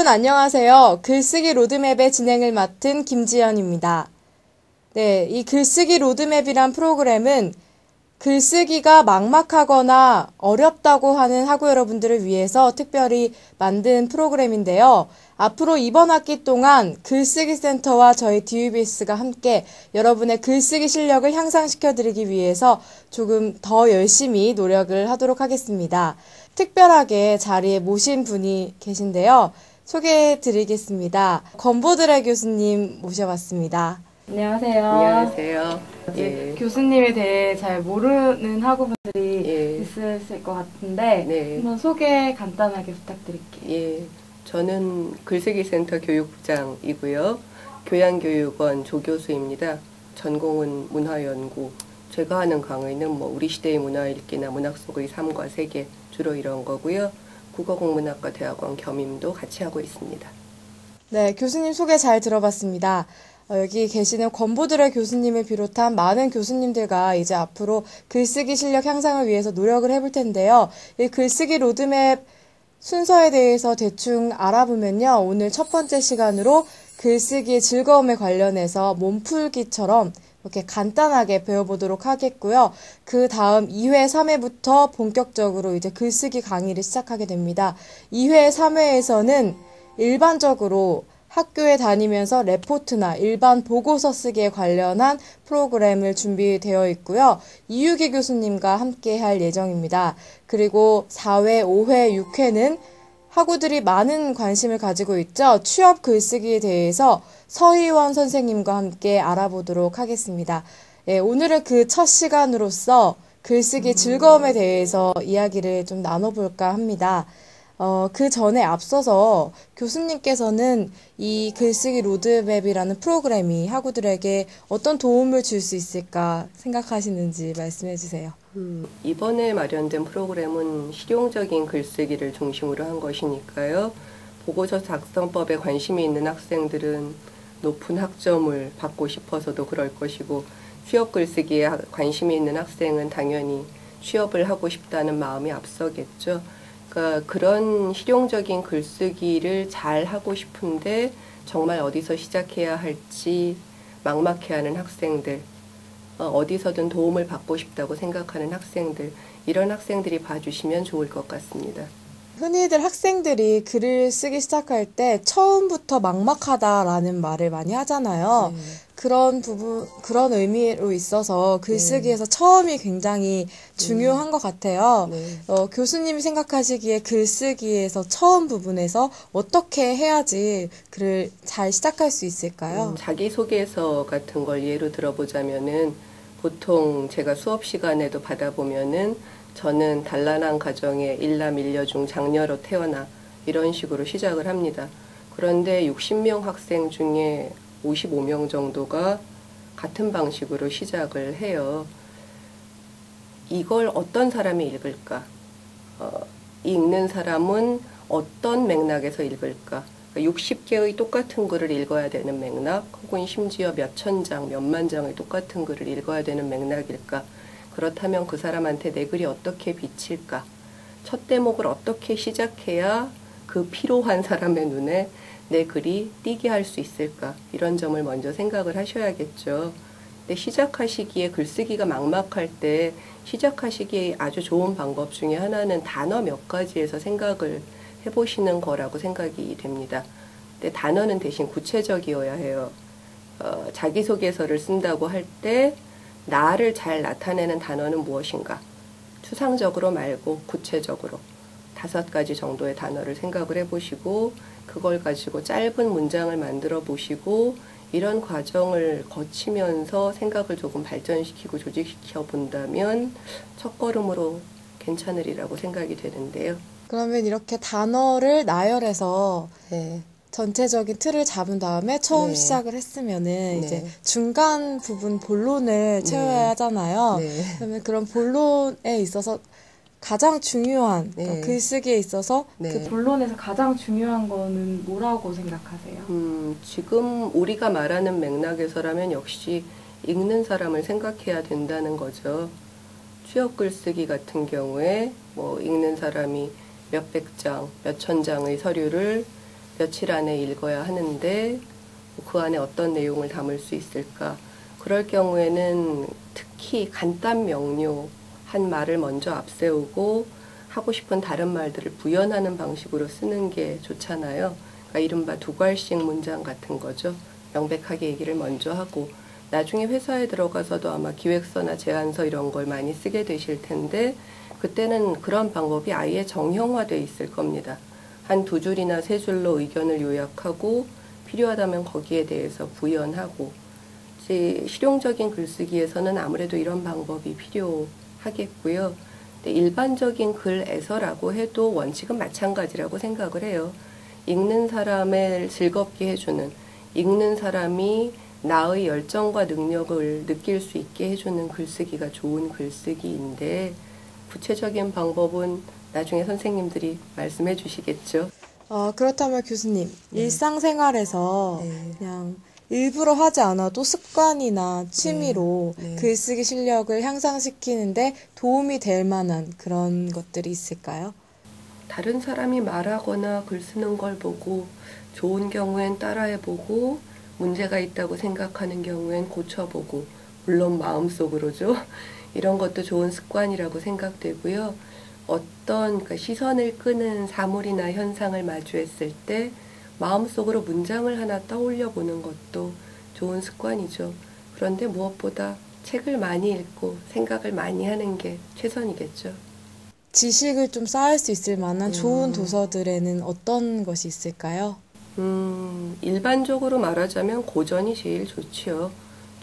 여러분 안녕하세요. 글쓰기 로드맵의 진행을 맡은 김지연입니다. 네, 이 글쓰기 로드맵이란 프로그램은 글쓰기가 막막하거나 어렵다고 하는 학우 여러분들을 위해서 특별히 만든 프로그램인데요. 앞으로 이번 학기 동안 글쓰기 센터와 저희 DUBS가 함께 여러분의 글쓰기 실력을 향상시켜 드리기 위해서 조금 더 열심히 노력을 하도록 하겠습니다. 특별하게 자리에 모신 분이 계신데요. 소개해 드리겠습니다. 건보드라 교수님 모셔봤습니다. 안녕하세요. 안녕하세요. 예. 교수님에 대해 잘 모르는 학우분들이 예. 있으실 것 같은데 네. 한번 소개 간단하게 부탁드릴게요. 예, 저는 글쓰기센터 교육부장이고요. 교양교육원 조교수입니다. 전공은 문화연구. 제가 하는 강의는 뭐 우리 시대의 문화 읽기나 문학 속의 삶과 세계 주로 이런 거고요. 국어국문학과 대학원 겸임도 같이 하고 있습니다. 네, 교수님 소개 잘 들어봤습니다. 어, 여기 계시는 권보드레 교수님을 비롯한 많은 교수님들과 이제 앞으로 글쓰기 실력 향상을 위해서 노력을 해볼 텐데요. 이 글쓰기 로드맵 순서에 대해서 대충 알아보면요. 오늘 첫 번째 시간으로 글쓰기의 즐거움에 관련해서 몸풀기처럼 이렇게 간단하게 배워보도록 하겠고요. 그 다음 2회, 3회부터 본격적으로 이제 글쓰기 강의를 시작하게 됩니다. 2회, 3회에서는 일반적으로 학교에 다니면서 레포트나 일반 보고서 쓰기에 관련한 프로그램을 준비되어 있고요. 이유기 교수님과 함께 할 예정입니다. 그리고 4회, 5회, 6회는 학우들이 많은 관심을 가지고 있죠. 취업 글쓰기에 대해서 서희원 선생님과 함께 알아보도록 하겠습니다. 예, 오늘은 그 첫 시간으로서 글쓰기 즐거움에 대해서 이야기를 좀 나눠볼까 합니다. 어, 그 전에 앞서서 교수님께서는 이 글쓰기 로드맵이라는 프로그램이 학우들에게 어떤 도움을 줄 수 있을까 생각하시는지 말씀해 주세요. 음, 이번에 마련된 프로그램은 실용적인 글쓰기를 중심으로 한 것이니까요. 보고서 작성법에 관심이 있는 학생들은 높은 학점을 받고 싶어서도 그럴 것이고 취업 글쓰기에 하- 관심이 있는 학생은 당연히 취업을 하고 싶다는 마음이 앞서겠죠. 그러니까 그런 실용적인 글쓰기를 잘 하고 싶은데 정말 어디서 시작해야 할지 막막해하는 학생들, 어, 어디서든 도움을 받고 싶다고 생각하는 학생들, 이런 학생들이 봐주시면 좋을 것 같습니다. 흔히들 학생들이 글을 쓰기 시작할 때 처음부터 막막하다라는 말을 많이 하잖아요. 네. 그런 부분, 그런 의미로 있어서 글쓰기에서 처음이 굉장히 중요한 것 같아요. 네. 어, 교수님이 생각하시기에 글쓰기에서 처음 부분에서 어떻게 해야지 글을 잘 시작할 수 있을까요? 음, 자기소개서 같은 걸 예로 들어보자면은 보통 제가 수업 시간에도 받아보면은 저는 단란한 가정의 일남 일녀 중 장녀로 태어나 이런 식으로 시작을 합니다. 그런데 60명 학생 중에 55명 정도가 같은 방식으로 시작을 해요. 이걸 어떤 사람이 읽을까? 어, 읽는 사람은 어떤 맥락에서 읽을까? 60개의 똑같은 글을 읽어야 되는 맥락, 혹은 심지어 몇천 장, 몇만 장의 똑같은 글을 읽어야 되는 맥락일까? 그렇다면 그 사람한테 내 글이 어떻게 비칠까? 첫 대목을 어떻게 시작해야 그 피로한 사람의 눈에 내 글이 띄게 할 수 있을까? 이런 점을 먼저 생각을 하셔야겠죠. 근데 시작하시기에 글쓰기가 막막할 때 시작하시기에 아주 좋은 방법 중에 하나는 단어 몇 가지에서 생각을 해보시는 거라고 생각이 됩니다. 근데 단어는 대신 구체적이어야 해요. 어, 자기소개서를 쓴다고 할 때 나를 잘 나타내는 단어는 무엇인가? 추상적으로 말고 구체적으로 다섯 가지 정도의 단어를 생각을 해보시고 그걸 가지고 짧은 문장을 만들어 보시고 이런 과정을 거치면서 생각을 조금 발전시키고 조직시켜 본다면 첫 걸음으로 괜찮으리라고 생각이 되는데요. 그러면 이렇게 단어를 나열해서 네. 전체적인 틀을 잡은 다음에 처음 네. 시작을 했으면은 네. 이제 중간 부분 본론을 채워야 네. 하잖아요. 네. 그러면 그런 본론에 있어서 가장 중요한 네. 그러니까 글쓰기에 있어서 네. 그 본론에서 가장 중요한 거는 뭐라고 생각하세요? 음, 지금 우리가 말하는 맥락에서라면 역시 읽는 사람을 생각해야 된다는 거죠. 취업 글쓰기 같은 경우에 뭐 읽는 사람이 몇백 장, 몇천 장의 서류를 며칠 안에 읽어야 하는데 그 안에 어떤 내용을 담을 수 있을까? 그럴 경우에는 특히 간단 명료 한 말을 먼저 앞세우고 하고 싶은 다른 말들을 부연하는 방식으로 쓰는 게 좋잖아요. 그러니까 이른바 두괄식 문장 같은 거죠. 명백하게 얘기를 먼저 하고 나중에 회사에 들어가서도 아마 기획서나 제안서 이런 걸 많이 쓰게 되실 텐데 그때는 그런 방법이 아예 정형화돼 있을 겁니다. 한 두 줄이나 세 줄로 의견을 요약하고 필요하다면 거기에 대해서 부연하고 이제 실용적인 글쓰기에서는 아무래도 이런 방법이 필요하겠고요. 일반적인 글에서라고 해도 원칙은 마찬가지라고 생각을 해요. 읽는 사람을 즐겁게 해주는, 읽는 사람이 나의 열정과 능력을 느낄 수 있게 해주는 글쓰기가 좋은 글쓰기인데, 구체적인 방법은 나중에 선생님들이 말씀해 주시겠죠. 어, 그렇다면 교수님, 일상생활에서 네. 그냥 일부러 하지 않아도 습관이나 취미로 네. 네. 글쓰기 실력을 향상시키는데 도움이 될 만한 그런 것들이 있을까요? 다른 사람이 말하거나 글 쓰는 걸 보고 좋은 경우엔 따라해 보고 문제가 있다고 생각하는 경우엔 고쳐보고 물론 마음속으로죠. 이런 것도 좋은 습관이라고 생각되고요. 어떤 그러니까 시선을 끄는 사물이나 현상을 마주했을 때 마음속으로 문장을 하나 떠올려 보는 것도 좋은 습관이죠. 그런데 무엇보다 책을 많이 읽고 생각을 많이 하는 게 최선이겠죠. 지식을 좀 쌓을 수 있을 만한 좋은 음. 도서들에는 어떤 것이 있을까요? 음, 일반적으로 말하자면 고전이 제일 좋지요.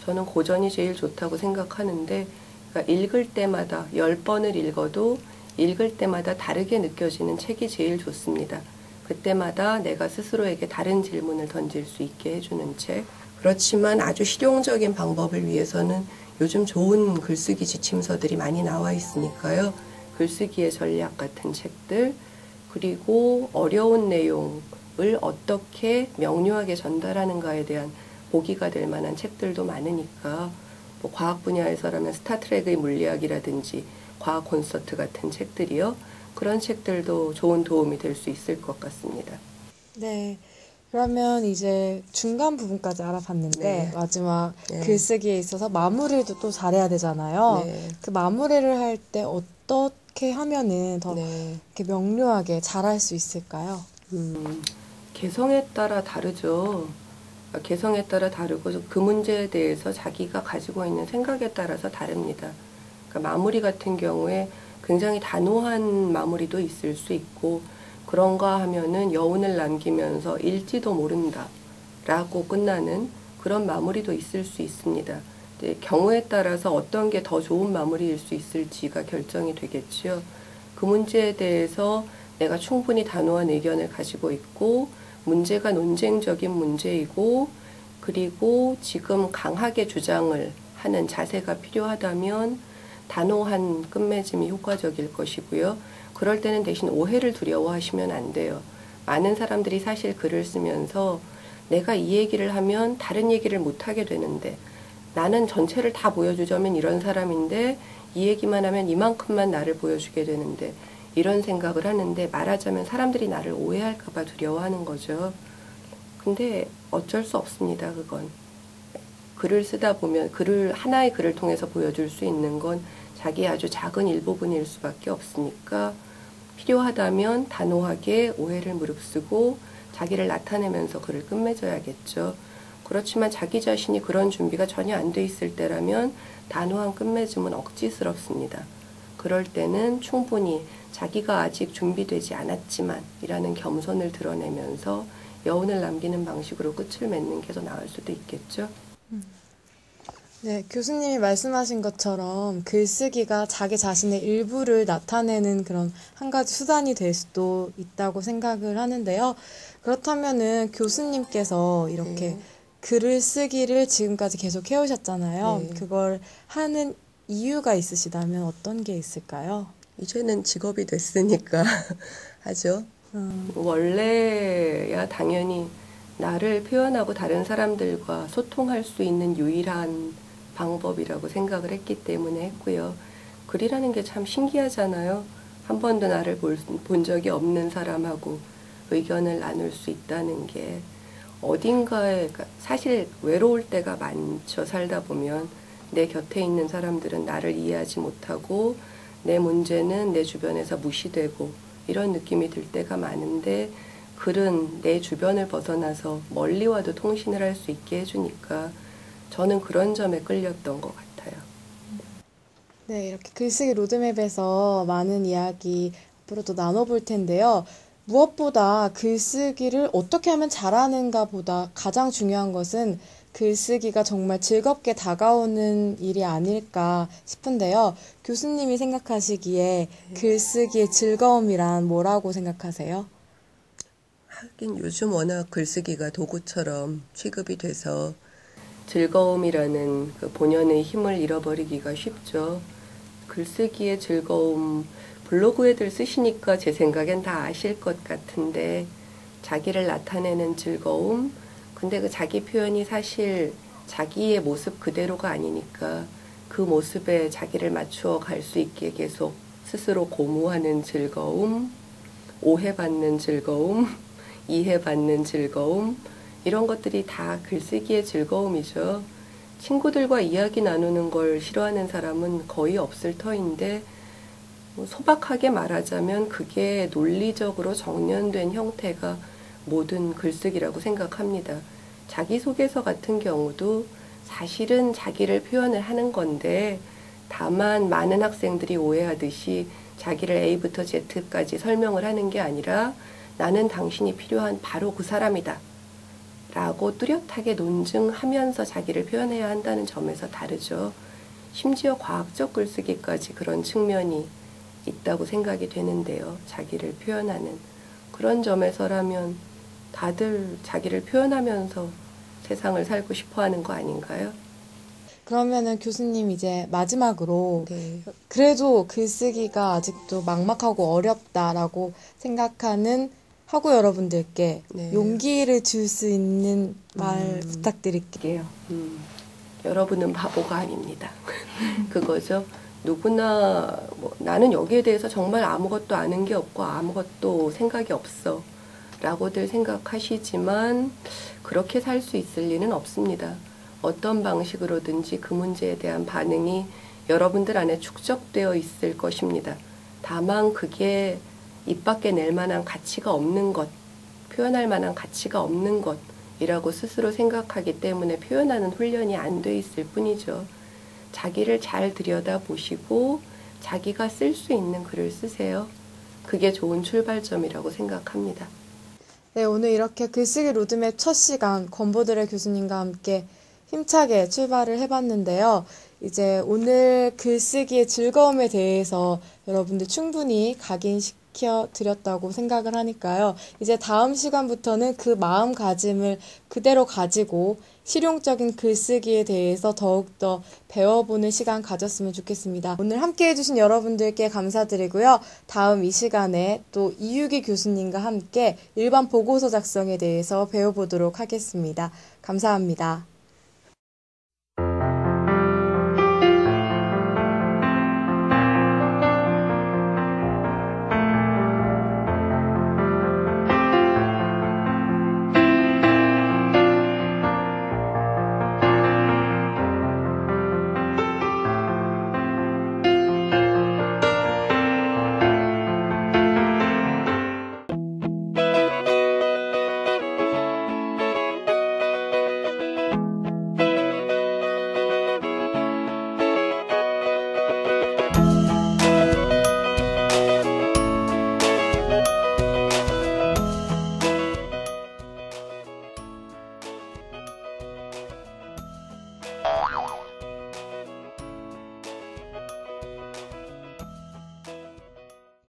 저는 고전이 제일 좋다고 생각하는데, 그러니까 읽을 때마다, 열 번을 읽어도 읽을 때마다 다르게 느껴지는 책이 제일 좋습니다. 그때마다 내가 스스로에게 다른 질문을 던질 수 있게 해주는 책. 그렇지만 아주 실용적인 방법을 위해서는 요즘 좋은 글쓰기 지침서들이 많이 나와 있으니까요. 글쓰기의 전략 같은 책들, 그리고 어려운 내용을 어떻게 명료하게 전달하는가에 대한 보기가 될 만한 책들도 많으니까 뭐 과학 분야에서라면 스타트rek의 물리학이라든지 과학 콘서트 같은 책들이요. 그런 책들도 좋은 도움이 될 수 있을 것 같습니다. 네. 그러면 이제 중간 부분까지 알아봤는데 네. 마지막 네. 글쓰기에 있어서 마무리도 또 잘해야 되잖아요. 네. 그 마무리를 할 때 어떻게 하면은 더 네. 이렇게 명료하게 잘할 수 있을까요? 음, 개성에 따라 다르죠. 개성에 따라 다르고 그 문제에 대해서 자기가 가지고 있는 생각에 따라서 다릅니다. 그러니까 마무리 같은 경우에 굉장히 단호한 마무리도 있을 수 있고 그런가 하면은 여운을 남기면서 읽지도 모른다 라고 끝나는 그런 마무리도 있을 수 있습니다. 경우에 따라서 어떤 게 더 좋은 마무리일 수 있을지가 결정이 되겠죠. 그 문제에 대해서 내가 충분히 단호한 의견을 가지고 있고 문제가 논쟁적인 문제이고 그리고 지금 강하게 주장을 하는 자세가 필요하다면 단호한 끝맺음이 효과적일 것이고요. 그럴 때는 대신 오해를 두려워하시면 안 돼요. 많은 사람들이 사실 글을 쓰면서 내가 이 얘기를 하면 다른 얘기를 못 하게 되는데 나는 전체를 다 보여주자면 이런 사람인데 이 얘기만 하면 이만큼만 나를 보여주게 되는데 이런 생각을 하는데 말하자면 사람들이 나를 오해할까봐 두려워하는 거죠. 근데 어쩔 수 없습니다, 그건. 글을 쓰다 보면 글을 하나의 글을 통해서 보여줄 수 있는 건 자기 아주 작은 일부분일 수밖에 없으니까 필요하다면 단호하게 오해를 무릅쓰고 자기를 나타내면서 글을 끝맺어야겠죠. 그렇지만 자기 자신이 그런 준비가 전혀 안 돼 있을 때라면 단호한 끝맺음은 억지스럽습니다. 그럴 때는 충분히 자기가 아직 준비되지 않았지만 이라는 겸손을 드러내면서 여운을 남기는 방식으로 끝을 맺는 게 더 나을 수도 있겠죠. 네, 교수님이 말씀하신 것처럼 글쓰기가 자기 자신의 일부를 나타내는 그런 한 가지 수단이 될 수도 있다고 생각을 하는데요. 그렇다면은 교수님께서 이렇게 네. 글을 쓰기를 지금까지 계속 해오셨잖아요. 네. 그걸 하는 이유가 있으시다면 어떤 게 있을까요? 이제는 직업이 됐으니까 하죠. 음, 원래야 당연히 나를 표현하고 다른 사람들과 소통할 수 있는 유일한 방법이라고 생각을 했기 때문에 했고요. 글이라는 게 참 신기하잖아요. 한 번도 나를 볼- 본 적이 없는 사람하고 의견을 나눌 수 있다는 게 어딘가에 그러니까 사실 외로울 때가 많죠. 살다 보면 내 곁에 있는 사람들은 나를 이해하지 못하고 내 문제는 내 주변에서 무시되고 이런 느낌이 들 때가 많은데 글은 내 주변을 벗어나서 멀리 와도 통신을 할 수 있게 해주니까 저는 그런 점에 끌렸던 것 같아요. 네, 이렇게 글쓰기 로드맵에서 많은 이야기 앞으로도 나눠볼 텐데요. 무엇보다 글쓰기를 어떻게 하면 잘하는가 보다 가장 중요한 것은 글쓰기가 정말 즐겁게 다가오는 일이 아닐까 싶은데요. 교수님이 생각하시기에 글쓰기의 즐거움이란 뭐라고 생각하세요? 하긴 요즘 워낙 글쓰기가 도구처럼 취급이 돼서 즐거움이라는 그 본연의 힘을 잃어버리기가 쉽죠. 글쓰기의 즐거움, 블로그 애들 쓰시니까 제 생각엔 다 아실 것 같은데, 자기를 나타내는 즐거움, 근데 그 자기 표현이 사실 자기의 모습 그대로가 아니니까 그 모습에 자기를 맞추어 갈 수 있게 계속 스스로 고무하는 즐거움, 오해받는 즐거움, 이해받는 즐거움, 이런 것들이 다 글쓰기의 즐거움이죠. 친구들과 이야기 나누는 걸 싫어하는 사람은 거의 없을 터인데, 뭐 소박하게 말하자면 그게 논리적으로 정연된 형태가 모든 글쓰기라고 생각합니다. 자기소개서 같은 경우도 사실은 자기를 표현을 하는 건데, 다만 많은 학생들이 오해하듯이 자기를 A부터 Z까지 설명을 하는 게 아니라 나는 당신이 필요한 바로 그 사람이다. 라고 뚜렷하게 논증하면서 자기를 표현해야 한다는 점에서 다르죠. 심지어 과학적 글쓰기까지 그런 측면이 있다고 생각이 되는데요. 자기를 표현하는. 그런 점에서라면 다들 자기를 표현하면서 세상을 살고 싶어 하는 거 아닌가요? 그러면은 교수님 이제 마지막으로 네. 그래도 글쓰기가 아직도 막막하고 어렵다라고 생각하는 하고 여러분들께 네. 용기를 줄 수 있는 말 음. 부탁드릴게요. 게요. 음, 여러분은 바보가 아닙니다. 그거죠. 누구나 뭐, 나는 여기에 대해서 정말 아무것도 아는 게 없고 아무것도 생각이 없어. 라고들 생각하시지만 그렇게 살 수 있을 리는 없습니다. 어떤 방식으로든지 그 문제에 대한 반응이 여러분들 안에 축적되어 있을 것입니다. 다만 그게 입 밖에 낼 만한 가치가 없는 것, 표현할 만한 가치가 없는 것이라고 스스로 생각하기 때문에 표현하는 훈련이 안 돼 있을 뿐이죠. 자기를 잘 들여다 보시고 자기가 쓸 수 있는 글을 쓰세요. 그게 좋은 출발점이라고 생각합니다. 네, 오늘 이렇게 글쓰기 로드맵 첫 시간 건보들의 교수님과 함께 힘차게 출발을 해봤는데요. 이제 오늘 글쓰기의 즐거움에 대해서 여러분들 충분히 각인시 켜 드렸다고 생각을 하니까요. 이제 다음 시간부터는 그 마음가짐을 그대로 가지고 실용적인 글쓰기에 대해서 더욱더 배워보는 시간 가졌으면 좋겠습니다. 오늘 함께 해주신 여러분들께 감사드리고요. 다음 이 시간에 또 이유기 교수님과 함께 일반 보고서 작성에 대해서 배워보도록 하겠습니다. 감사합니다.